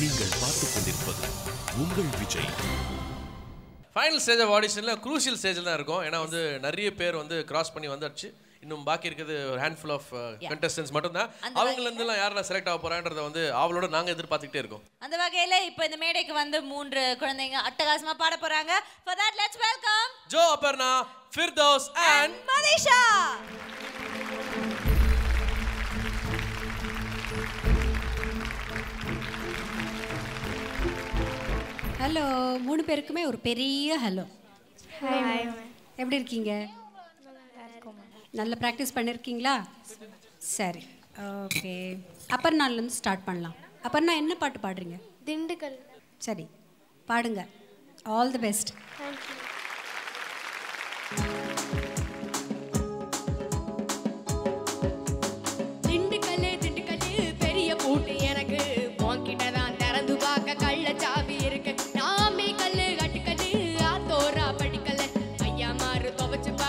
நீங்கள் பார்த்துக் கொண்டிருப்பது உங்கள் விஜய். ஃபைனல் ஸ்டேஜ் ஆஃப் ஆடிஷனில் க்ரூஷியல் ஸ்டேஜில் தான் இருக்கும். ஏன்னா வந்து நிறைய பேர் வந்து கிராஸ் பண்ணி வந்தாச்சு. இன்னும் பாக்கி இருக்கிறது ஒரு ஹேண்ட்ஃபுல் ஆஃப் கண்டஸ்டன்ஸ் மட்டும்தான். அவங்கள இருந்தெல்லாம் யாரெல்லாம் செலக்ட் ஆக போறான்றத வந்து அவளோட நாங்கள் எதிர்பார்த்துக்கிட்டே இருக்கோம். அந்த வகையில இப்போ இந்த மேடைக்கு வந்து மூன்று குழந்தைங்க அட்டகாசமா பாட போறாங்க. For that let's welcome Jo Aparna Firdous and Manisha hello மூணு பேருக்குமே ஒரு பெரிய ஹலோ எப்படி இருக்கீங்க? நல்ல ப்ராக்டிஸ் பண்ணியிருக்கீங்களா சரி. ஓகே அப்பர்நாள்லேருந்து ஸ்டார்ட் பண்ணலாம். அப்பர்ணா என்ன பாட்டு பாடுறீங்க? திண்டுக்கல். சரி. பாடுங்க. All the best Dindigul Better love it to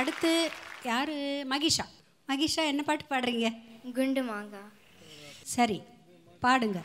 அடுத்து யாரு? மகிஷா. மகிஷா என்ன பாட்டு பாடுறீங்க? குண்டு மாங்கா. சரி பாடுங்க.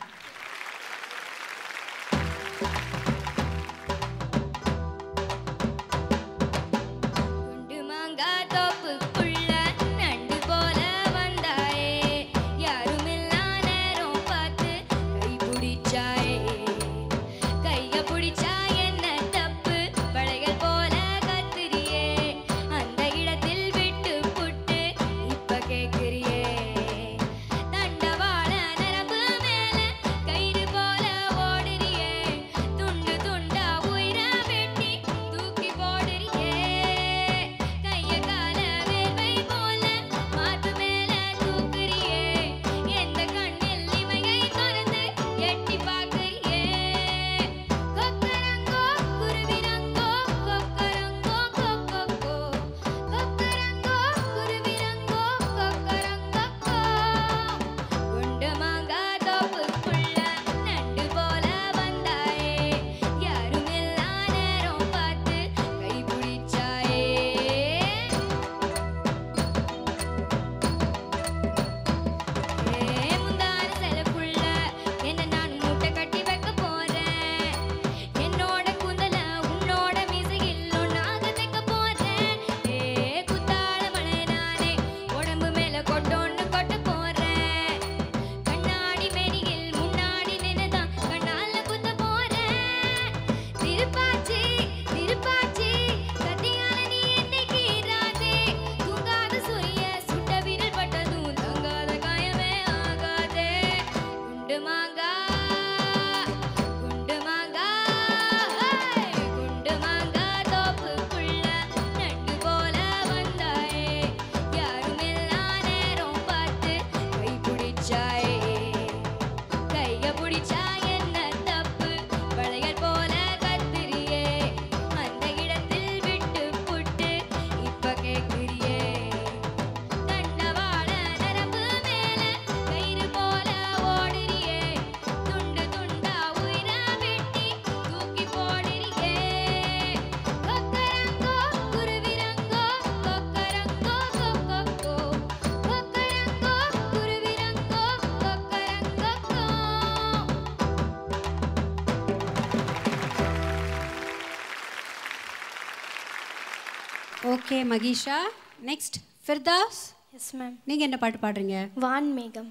Okay Maheesha next Firdaus yes ma'am நீங்கள் என்ன பாட்டு பாடுறீங்க? வான் மேகம்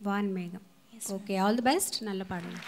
வான் மேகம் ஓகே ஆல் தி பெஸ்ட் நல்ல பாடுங்க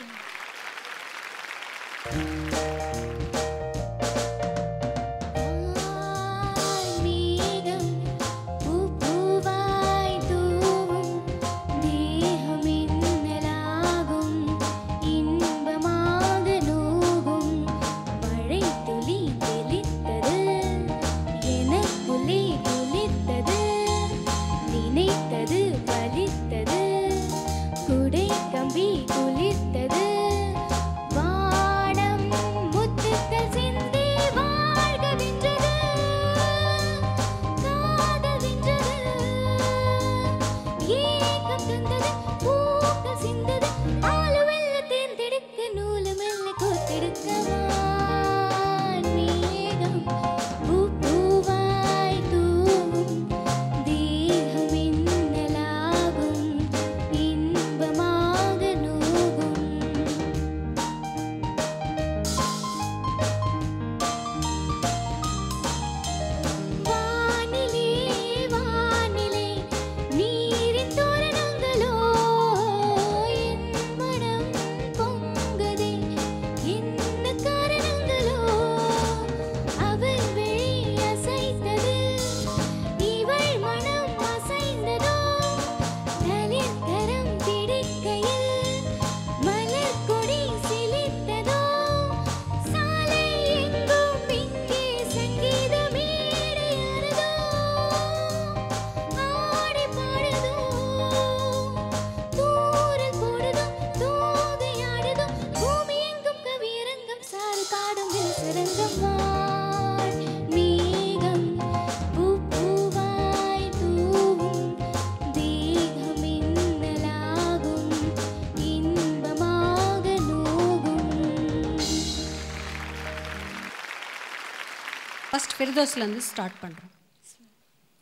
ஃபர்ஸ்ட் ஃபிர்தோஸ்லேருந்து ஸ்டார்ட் பண்ணுறோம்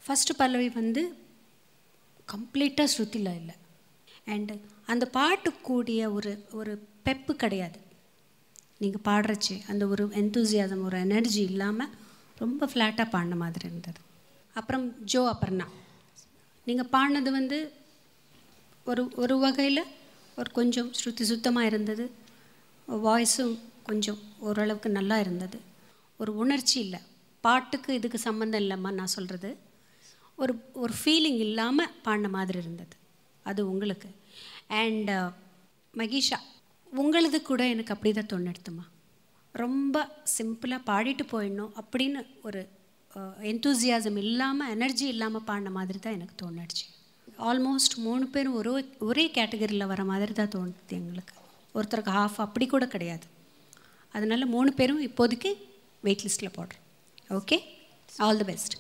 ஃபஸ்ட்டு பல்லவி வந்து கம்ப்ளீட்டாக ஸ்ருதியில் இல்லை. அண்டு அந்த பாட்டு கூடிய ஒரு ஒரு பெப்பு கிடையாது. நீங்கள் பாடுறச்சு அந்த ஒரு enthusiasm ஒரு எனர்ஜி இல்லாமல் ரொம்ப ஃப்ளாட்டாக பாடின மாதிரி இருந்தது. அப்புறம் ஜோ அபர்ணா. நீங்கள் பாடினது வந்து ஒரு ஒரு வகையில் ஒரு கொஞ்சம் ஸ்ருதி சுத்தமாக இருந்தது. வாய்ஸும் கொஞ்சம் ஓரளவுக்கு நல்லா இருந்தது. ஒரு உணர்ச்சி இல்லை. பாட்டுக்கு இதுக்கு சம்மந்தம் இல்லைம்மா நான் சொல்கிறது ஒரு ஒரு ஃபீலிங் இல்லாமல் பாடின மாதிரி இருந்தது. அது உங்களுக்கு. அண்ட் uh, மகிஷா உங்களது கூட எனக்கு அப்படி தான் தோணெடுத்துமா? ரொம்ப சிம்பிளாக பாடிட்டு போயிடணும் அப்படின்னு ஒரு uh, என்தூசியாசம் இல்லாமல் எனர்ஜி இல்லாமல் பாடின மாதிரி தான் எனக்கு தோணுச்சு ஆல்மோஸ்ட் மூணு பேரும் ஒரு ஒரே கேட்டகரியில் வர மாதிரி தான் தோணுது எங்களுக்கு. ஒருத்தருக்கு ஹாஃப் அப்படி கூட கிடையாது. அதனால மூணு பேரும் இப்போதைக்கு வெயிட் லிஸ்ட்டில் போடுறோம். Okay all the best